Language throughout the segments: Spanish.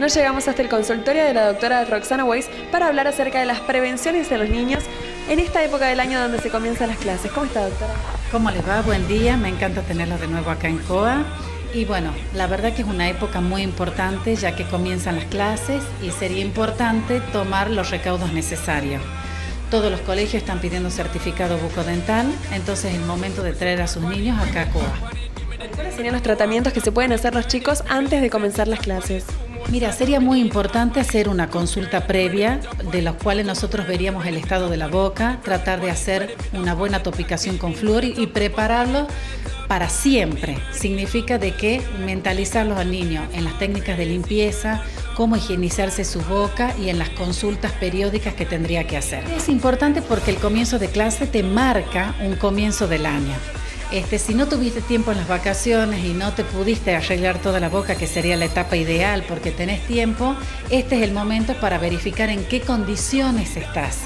Nos llegamos hasta el consultorio de la doctora Roxana Weiss para hablar acerca de las prevenciones de los niños en esta época del año donde se comienzan las clases. ¿Cómo está, doctora? ¿Cómo les va? Buen día, me encanta tenerlos de nuevo acá en COA. Y bueno, la verdad que es una época muy importante ya que comienzan las clases y sería importante tomar los recaudos necesarios. Todos los colegios están pidiendo certificado bucodental, entonces es el momento de traer a sus niños acá a COA. ¿Cuáles serían los tratamientos que se pueden hacer los chicos antes de comenzar las clases? Mira, sería muy importante hacer una consulta previa de los cuales nosotros veríamos el estado de la boca, tratar de hacer una buena topicación con flúor y prepararlo para siempre. Significa de que mentalizarlos al niño en las técnicas de limpieza, cómo higienizarse su boca y en las consultas periódicas que tendría que hacer. Es importante porque el comienzo de clase te marca un comienzo del año. Este, si no tuviste tiempo en las vacaciones y no te pudiste arreglar toda la boca, que sería la etapa ideal porque tenés tiempo, este es el momento para verificar en qué condiciones estás.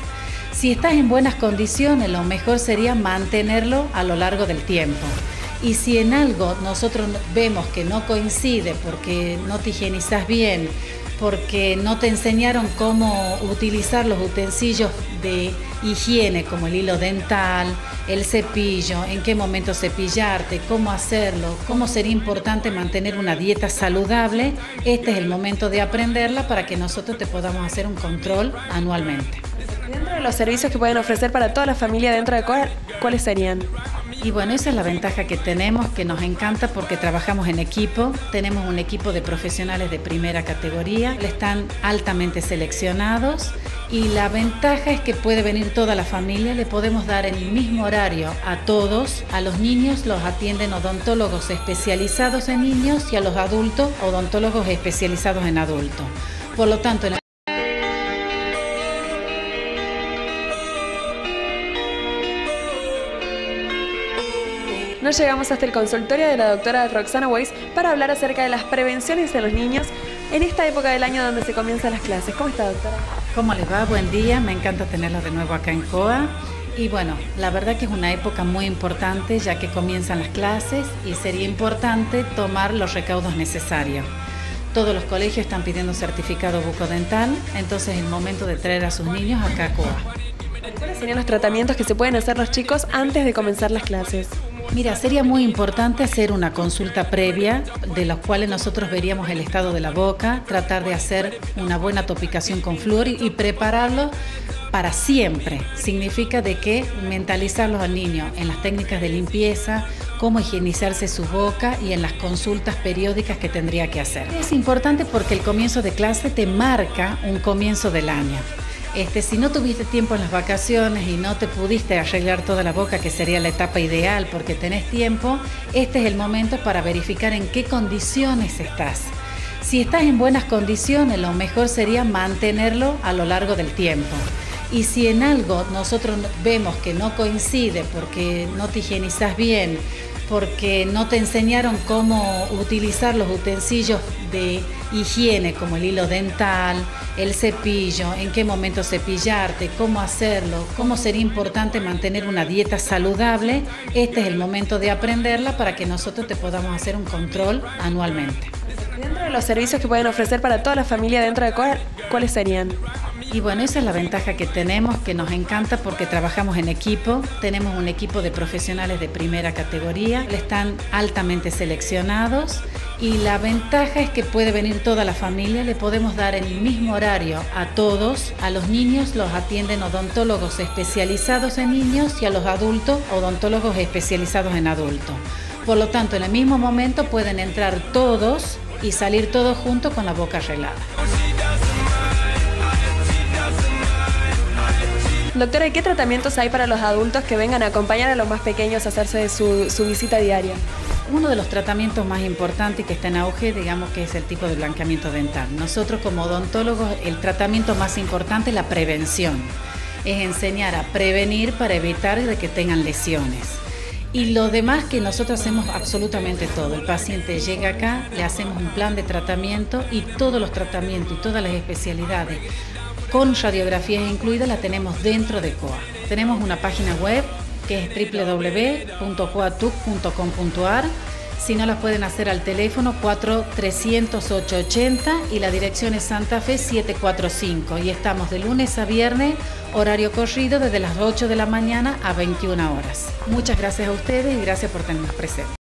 Si estás en buenas condiciones, lo mejor sería mantenerlo a lo largo del tiempo. Y si en algo nosotros vemos que no coincide porque no te higienizas bien, porque no te enseñaron cómo utilizar los utensilios de higiene como el hilo dental, el cepillo, en qué momento cepillarte, cómo hacerlo, cómo sería importante mantener una dieta saludable, este es el momento de aprenderla para que nosotros te podamos hacer un control anualmente. Dentro de los servicios que pueden ofrecer para toda la familia dentro de COA, ¿cuáles serían? Y bueno, esa es la ventaja que tenemos, que nos encanta porque trabajamos en equipo, tenemos un equipo de profesionales de primera categoría, están altamente seleccionados. Y la ventaja es que puede venir toda la familia, le podemos dar el mismo horario a todos, a los niños los atienden odontólogos especializados en niños y a los adultos odontólogos especializados en adultos. Por lo tanto, en Nos llegamos hasta el consultorio de la doctora Roxana Weiss para hablar acerca de las prevenciones de los niños en esta época del año donde se comienzan las clases. ¿Cómo está, doctora? ¿Cómo les va? Buen día, me encanta tenerlos de nuevo acá en COA. Y bueno, la verdad que es una época muy importante ya que comienzan las clases y sería importante tomar los recaudos necesarios. Todos los colegios están pidiendo certificado bucodental, entonces es el momento de traer a sus niños acá a COA. ¿Cuáles serían los tratamientos que se pueden hacer los chicos antes de comenzar las clases? Mira, sería muy importante hacer una consulta previa de los cuales nosotros veríamos el estado de la boca, tratar de hacer una buena topicación con flúor y prepararlo para siempre. Significa de que mentalizarlos al niño en las técnicas de limpieza, cómo higienizarse su boca y en las consultas periódicas que tendría que hacer. Es importante porque el comienzo de clase te marca un comienzo del año. Este, si no tuviste tiempo en las vacaciones y no te pudiste arreglar toda la boca, que sería la etapa ideal porque tenés tiempo, este es el momento para verificar en qué condiciones estás. Si estás en buenas condiciones, lo mejor sería mantenerlo a lo largo del tiempo. Y si en algo nosotros vemos que no coincide porque no te higienizas bien, porque no te enseñaron cómo utilizar los utensilios de higiene como el hilo dental, el cepillo, en qué momento cepillarte, cómo hacerlo, cómo sería importante mantener una dieta saludable, este es el momento de aprenderla para que nosotros te podamos hacer un control anualmente. Dentro de los servicios que pueden ofrecer para toda la familia dentro de COA, ¿cuáles serían? Y bueno, esa es la ventaja que tenemos, que nos encanta porque trabajamos en equipo, tenemos un equipo de profesionales de primera categoría, están altamente seleccionados. Y la ventaja es que puede venir toda la familia, le podemos dar el mismo horario a todos, a los niños los atienden odontólogos especializados en niños y a los adultos odontólogos especializados en adultos. Por lo tanto, en el mismo momento pueden entrar todos y salir todos juntos con la boca arreglada. Doctora, ¿qué tratamientos hay para los adultos que vengan a acompañar a los más pequeños a hacerse su, visita diaria? Uno de los tratamientos más importantes que está en auge, digamos que es el tipo de blanqueamiento dental. Nosotros como odontólogos, el tratamiento más importante es la prevención. Es enseñar a prevenir para evitar que tengan lesiones. Y lo demás que nosotros hacemos absolutamente todo. El paciente llega acá, le hacemos un plan de tratamiento y todos los tratamientos y todas las especialidades con radiografías incluidas la tenemos dentro de COA. Tenemos una página web que es www.coatuc.com.ar Si no, las pueden hacer al teléfono 430880 y la dirección es Santa Fe 745. Y estamos de lunes a viernes, horario corrido desde las 8 de la mañana a 21 horas. Muchas gracias a ustedes y gracias por tenernos presentes.